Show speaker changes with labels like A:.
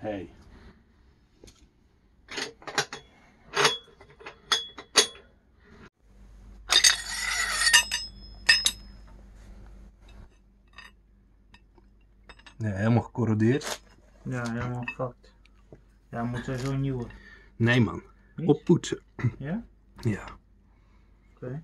A: Hey. Ja, helemaal gecorrodeerd.
B: Ja, helemaal fucked. Ja, moet er zo'n nieuwe.
A: Nee man,
B: Niet?
A: oppoetsen.
B: Ja?
A: Ja.
B: Oké.